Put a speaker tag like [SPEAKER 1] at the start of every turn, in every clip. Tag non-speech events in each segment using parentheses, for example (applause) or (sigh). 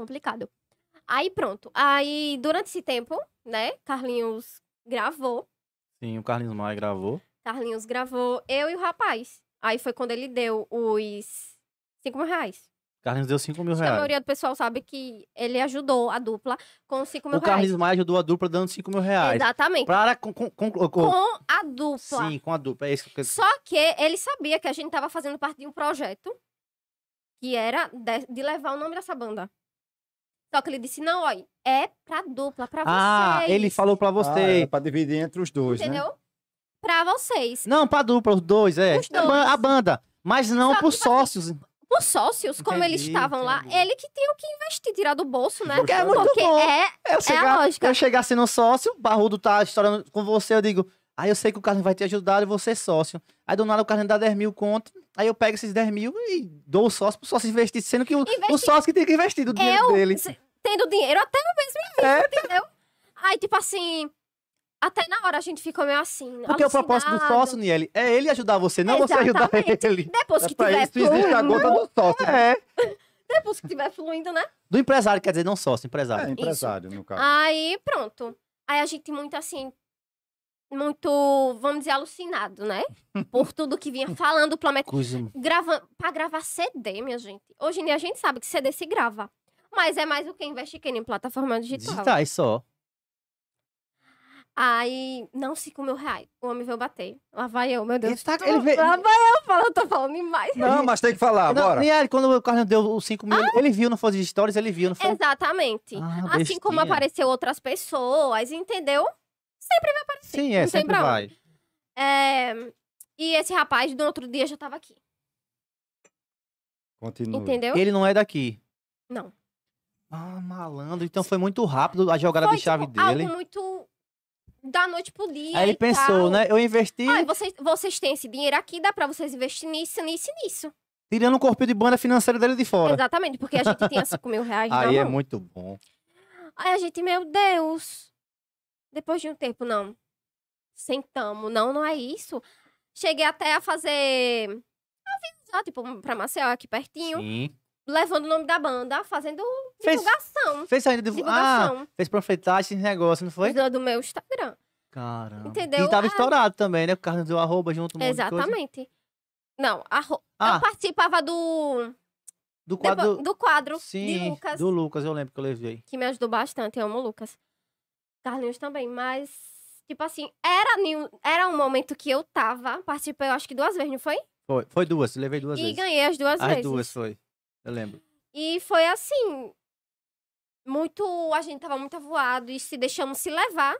[SPEAKER 1] complicado. Aí pronto. Aí, durante esse tempo, né, Carlinhos gravou.
[SPEAKER 2] Sim, o Carlinhos Maia gravou.
[SPEAKER 1] Carlinhos gravou eu e o rapaz. Aí foi quando ele deu os 5 mil reais.
[SPEAKER 2] Carlinhos deu 5 mil
[SPEAKER 1] Acho que a
[SPEAKER 2] reais.
[SPEAKER 1] maioria do pessoal sabe que ele ajudou a dupla com 5 mil
[SPEAKER 2] O Carlinhos
[SPEAKER 1] reais.
[SPEAKER 2] Maia ajudou a dupla dando 5 mil reais.
[SPEAKER 1] Exatamente.
[SPEAKER 2] Para com, com, com- com-
[SPEAKER 1] a dupla.
[SPEAKER 2] Sim, com a dupla. É isso que eu
[SPEAKER 1] Só que ele sabia que a gente tava fazendo parte de um projeto que era de, de levar o nome dessa banda. Só que ele disse, não, olha, é pra dupla, pra
[SPEAKER 2] Ah,
[SPEAKER 1] vocês.
[SPEAKER 2] ele falou pra
[SPEAKER 3] Ah,
[SPEAKER 2] você.
[SPEAKER 3] era pra dividir entre os dois, né?
[SPEAKER 1] Entendeu? Pra vocês.
[SPEAKER 2] Não, pra dupla, os dois, é.
[SPEAKER 1] Os dois.
[SPEAKER 2] A banda. Mas não
[SPEAKER 1] Só
[SPEAKER 2] pros sócios.
[SPEAKER 1] Os sócios, como eles
[SPEAKER 2] Entendi,
[SPEAKER 1] estavam lá,
[SPEAKER 2] entendi.
[SPEAKER 1] ele que tinha que investir, tirar do bolso, né?
[SPEAKER 3] Porque é
[SPEAKER 2] muito
[SPEAKER 1] Porque
[SPEAKER 2] bom.
[SPEAKER 1] é,
[SPEAKER 2] Eu
[SPEAKER 1] é
[SPEAKER 2] chegar,
[SPEAKER 1] a lógica.
[SPEAKER 2] eu chegar sendo sócio, o Barrudo tá estourando com você, eu digo, aí eu sei que o Carlinhos vai te ajudar e você é sócio. Aí do nada o Carlinhos dá 10 mil conto, aí eu pego esses 10 mil e dou o sócio pro sócio investir, sendo que o,
[SPEAKER 1] Investi-
[SPEAKER 2] o sócio que tem que investir do dinheiro
[SPEAKER 1] Eu,
[SPEAKER 2] dele.
[SPEAKER 1] tendo dinheiro, até eu mesmo invisto, entendeu? Aí, tipo assim, até na hora a gente ficou meio assim.
[SPEAKER 2] Porque o propósito do
[SPEAKER 1] alucinado.
[SPEAKER 2] sócio, Niele, é ele ajudar você, não você ajudar
[SPEAKER 1] Exatamente.
[SPEAKER 2] ele.
[SPEAKER 1] Depois
[SPEAKER 3] É
[SPEAKER 1] que
[SPEAKER 3] pra
[SPEAKER 1] tiver
[SPEAKER 3] isso que existe a
[SPEAKER 1] fluindo,
[SPEAKER 3] gota do sócio. né?
[SPEAKER 2] É.
[SPEAKER 1] depois que tiver fluindo, né?
[SPEAKER 2] Do empresário, quer dizer, não sócio, empresário.
[SPEAKER 3] É, empresário, no caso.
[SPEAKER 1] Aí, pronto. Aí a gente muito assim, muito, vamos dizer, alucinado, né? (laughs) Por tudo que vinha falando.
[SPEAKER 2] Coisa.
[SPEAKER 1] Grava... Pra gravar CD, minha gente. Hoje em dia a gente sabe que CD se grava. Mas é mais o que investir que em plataforma digital.
[SPEAKER 2] Digitais só.
[SPEAKER 1] Aí, não, 5 mil reais. O homem veio bater. Lá vai eu, meu Deus.
[SPEAKER 2] Ele tá-
[SPEAKER 1] Tu-
[SPEAKER 2] ele veio-
[SPEAKER 1] Lá vai eu falando, tô falando demais.
[SPEAKER 3] Não, mas tem que falar,
[SPEAKER 2] Não,
[SPEAKER 3] bora.
[SPEAKER 2] Quando o Carlinhos deu os 5 mil, ele- ele viu, não foi de stories, ele viu, não foi?
[SPEAKER 1] Exatamente.
[SPEAKER 2] Ah,
[SPEAKER 1] assim como apareceu outras pessoas, entendeu? Sempre vai aparecer.
[SPEAKER 2] Sim, é, sempre vai.
[SPEAKER 1] É, E esse rapaz, no outro dia, já tava aqui.
[SPEAKER 3] Continua.
[SPEAKER 1] Entendeu?
[SPEAKER 2] Ele não é daqui.
[SPEAKER 1] Não.
[SPEAKER 2] Ah, malandro. Então foi muito rápido a jogada
[SPEAKER 1] Foi,
[SPEAKER 2] de chave
[SPEAKER 1] tipo,
[SPEAKER 2] dele.
[SPEAKER 1] algo muito da noite pro dia.
[SPEAKER 2] Aí ele pensou,
[SPEAKER 1] tal.
[SPEAKER 2] né? Eu investi
[SPEAKER 1] Olha, vocês, vocês têm esse dinheiro aqui, dá pra vocês investir nisso, nisso e nisso.
[SPEAKER 2] tirando o corpinho de banda financeira dele de fora.
[SPEAKER 1] Exatamente, porque a gente tinha (laughs) 5 mil reais
[SPEAKER 2] Aí é muito bom.
[SPEAKER 1] Aí a gente, meu Deus. Depois de um tempo, não. Sentamos, não, não é isso. Cheguei até a fazer. A viajar, tipo, pra Maceió, aqui pertinho,
[SPEAKER 2] Sim.
[SPEAKER 1] levando o nome da banda, fazendo
[SPEAKER 2] Fez,
[SPEAKER 1] divulgação.
[SPEAKER 2] fez ainda divu- Ah,
[SPEAKER 1] Divulgação.
[SPEAKER 2] fez panfletagem, esse negócio, não foi?
[SPEAKER 1] do- do meu Instagram.
[SPEAKER 2] Caramba.
[SPEAKER 1] Entendeu?
[SPEAKER 2] E tava
[SPEAKER 1] Ah.
[SPEAKER 2] estourado também, né? O Carlos deu arroba junto, um.
[SPEAKER 1] Exatamente. Não, a ro-
[SPEAKER 2] Ah.
[SPEAKER 1] eu participava do,
[SPEAKER 2] Do quadro...
[SPEAKER 1] depois- do quadro
[SPEAKER 2] Sim,
[SPEAKER 1] de Lucas,
[SPEAKER 2] do Lucas, eu lembro que eu levei.
[SPEAKER 1] que me ajudou bastante. Eu amo o Lucas. Carlinhos também, mas, tipo assim, era, era um momento que eu tava, participei, eu acho que duas vezes, não foi?
[SPEAKER 2] Foi, foi duas, levei duas
[SPEAKER 1] e
[SPEAKER 2] vezes.
[SPEAKER 1] ganhei as duas
[SPEAKER 2] As
[SPEAKER 1] vezes.
[SPEAKER 2] duas foi. Eu lembro.
[SPEAKER 1] E foi assim, muito, a gente tava muito avoado e se deixamos se levar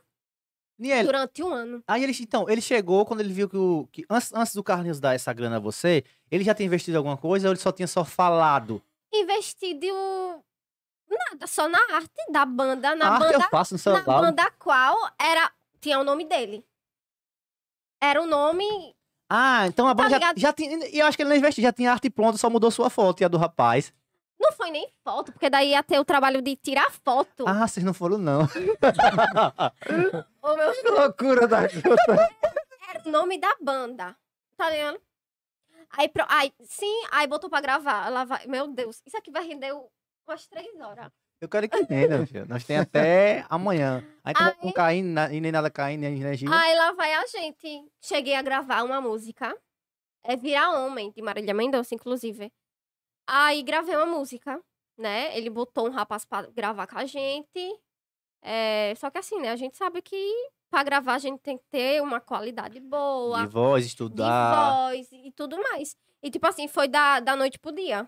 [SPEAKER 1] durante um ano.
[SPEAKER 2] Aí ele, então, ele chegou quando ele viu que o. Que antes, antes do Carlinhos dar essa grana a você, ele já tinha investido alguma coisa ou ele só tinha só falado?
[SPEAKER 1] Investido nada, só na arte da banda, na
[SPEAKER 2] a arte
[SPEAKER 1] banda
[SPEAKER 2] eu faço no
[SPEAKER 1] na
[SPEAKER 2] celular.
[SPEAKER 1] banda qual era tinha o nome dele. Era o nome.
[SPEAKER 2] Ah, então a banda já,
[SPEAKER 1] ligado?
[SPEAKER 2] já tinha. E eu acho que ele não investiu, já tinha arte pronta, só mudou sua foto e a do rapaz.
[SPEAKER 1] Não foi nem foto, porque daí ia ter o trabalho de tirar foto.
[SPEAKER 2] Ah, vocês não foram, não. (laughs)
[SPEAKER 1] O meu (laughs)
[SPEAKER 3] Que loucura da (laughs)
[SPEAKER 1] era o nome da banda. Tá ligado? Aí, pro... aí, sim, aí botou pra gravar. Ela vai... Meu Deus, isso aqui vai render umas três horas.
[SPEAKER 2] Eu quero que meu (laughs) filho. Nós temos até amanhã. Aí
[SPEAKER 1] Aí-
[SPEAKER 2] não caindo na- e nem nada caindo, nem energia.
[SPEAKER 1] Aí lá vai a gente. Cheguei a gravar uma música. É Virar Homem, de Marília Mendonça, inclusive. Aí gravei uma música, né? Ele botou um rapaz pra gravar com a gente. É, Só que assim, né? A gente sabe que pra gravar a gente tem que ter uma qualidade boa,
[SPEAKER 2] De voz,
[SPEAKER 1] de
[SPEAKER 2] estudar.
[SPEAKER 1] voz e tudo mais. E tipo assim, foi da, da noite pro dia.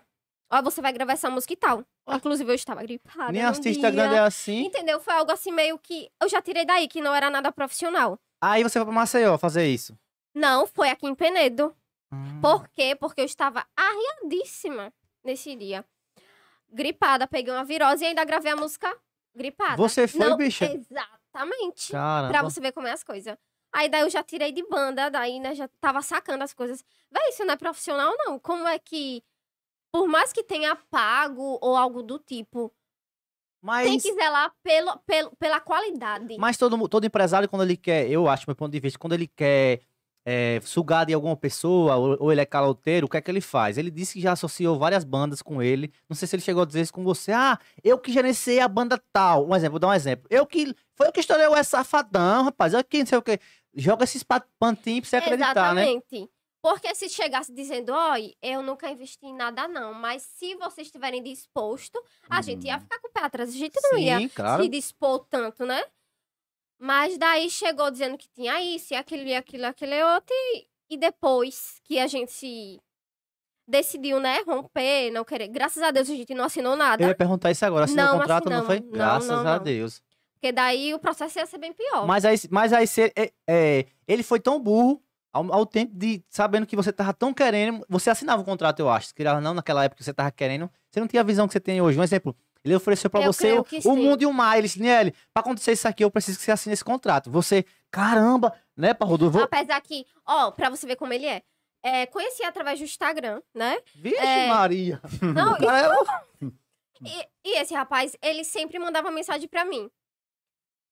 [SPEAKER 1] Ó, você vai gravar essa música e tal. Inclusive, eu estava gripada.
[SPEAKER 2] Nem
[SPEAKER 1] dia.
[SPEAKER 2] grande é assim.
[SPEAKER 1] Entendeu? Foi algo assim meio que. Eu já tirei daí, que não era nada profissional.
[SPEAKER 2] Aí você foi pra Maceió fazer isso.
[SPEAKER 1] Não, foi aqui em Penedo.
[SPEAKER 2] Hum.
[SPEAKER 1] Por quê? Porque eu estava arriadíssima nesse dia. Gripada, peguei uma virose e ainda gravei a música gripada.
[SPEAKER 2] Você foi,
[SPEAKER 1] não,
[SPEAKER 2] bicha?
[SPEAKER 1] Exatamente.
[SPEAKER 2] Caramba.
[SPEAKER 1] Pra você ver como é as coisas. Aí daí eu já tirei de banda, daí, né, já tava sacando as coisas. Véi, isso não é profissional, não. Como é que, por mais que tenha pago ou algo do tipo,
[SPEAKER 2] Mas,
[SPEAKER 1] tem que zelar pelo, pelo, pela qualidade.
[SPEAKER 2] mas todo, todo empresário, quando ele quer, eu acho, meu ponto de vista, quando ele quer é, sugado em alguma pessoa, ou, ou ele é caloteiro, o que é que ele faz? Ele disse que já associou várias bandas com ele. Não sei se ele chegou a dizer isso com você. Ah, eu que gerenciei a banda tal. Um exemplo, vou dar um exemplo. Eu que. Foi eu que estourei o safadão, rapaz. Eu que não sei o quê. Joga esses pa- pantinhos pra você acreditar, né?
[SPEAKER 1] Exatamente. Porque se chegasse dizendo, oi, eu nunca investi em nada, não. Mas se vocês estiverem disposto, a gente ia
[SPEAKER 2] Hum.
[SPEAKER 1] ficar com o pé atrás. A gente não ia
[SPEAKER 2] Sim, claro.
[SPEAKER 1] se dispor tanto, né? Mas daí chegou dizendo que tinha isso, e aquilo, e aquilo, e aquilo e outro. E, e depois que a gente se decidiu, né, romper, não querer. Graças a Deus a gente não assinou nada.
[SPEAKER 2] Eu ia perguntar isso agora. Assinou
[SPEAKER 1] Não
[SPEAKER 2] o contrato, não foi?
[SPEAKER 1] assinamos. Não,
[SPEAKER 2] Graças
[SPEAKER 1] não,
[SPEAKER 2] a. Deus.
[SPEAKER 1] Porque daí o processo ia ser bem pior.
[SPEAKER 2] Mas aí, mas aí você, é, é, ele foi tão burro ao, ao tempo de, sabendo que você tava tão querendo, você assinava o contrato, eu acho. Queria não, naquela época que você tava querendo, você não tinha a visão que você tem hoje. Um exemplo, ele ofereceu pra
[SPEAKER 1] Eu
[SPEAKER 2] você o,
[SPEAKER 1] que
[SPEAKER 2] o mundo e o mar. Ele disse, Niele, pra acontecer isso aqui, eu preciso que você assine esse contrato. Você, caramba, né, Parrudo? Vou...
[SPEAKER 1] Apesar que, ó, pra você ver como ele é. é conheci através do Instagram, né?
[SPEAKER 2] Vixe,
[SPEAKER 1] é-
[SPEAKER 2] Maria.
[SPEAKER 1] Não, (laughs)
[SPEAKER 2] é- (laughs)
[SPEAKER 1] E, e esse rapaz, ele sempre mandava mensagem pra mim.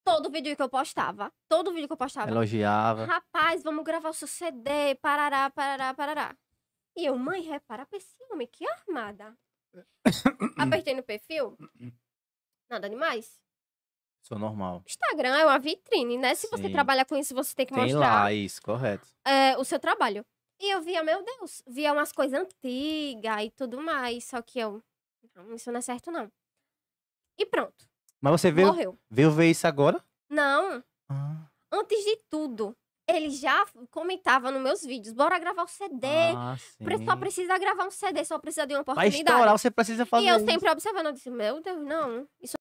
[SPEAKER 1] Todo vídeo que eu postava. Todo vídeo que eu postava.
[SPEAKER 2] Elogiava.
[SPEAKER 1] Rapaz, vamos gravar o seu CD. Parará, parará, parará. E eu, mãe, repara pra esse homem, que armada. (coughs) Apertei no perfil. Nada demais.
[SPEAKER 2] Sou normal.
[SPEAKER 1] Instagram é uma vitrine, né? Se você
[SPEAKER 2] Sim.
[SPEAKER 1] trabalha com isso, você tem que
[SPEAKER 2] Tem
[SPEAKER 1] mostrar
[SPEAKER 2] lá, isso, correto.
[SPEAKER 1] é, o seu trabalho. E eu via, meu Deus, via umas coisas antigas e tudo mais. Só que eu, não, isso não é certo, não. E pronto,
[SPEAKER 2] Mas você veio,
[SPEAKER 1] morreu.
[SPEAKER 2] veio ver isso agora?
[SPEAKER 1] Não,
[SPEAKER 2] Ah,
[SPEAKER 1] antes de tudo, ele já comentava nos meus vídeos, bora gravar o CD.
[SPEAKER 2] ah.
[SPEAKER 1] Só precisa gravar um CD, só precisa de uma
[SPEAKER 2] Pra
[SPEAKER 1] oportunidade.
[SPEAKER 2] estourar, você precisa fazer
[SPEAKER 1] E eu
[SPEAKER 2] isso.
[SPEAKER 1] sempre observando, eu disse, meu Deus, não, isso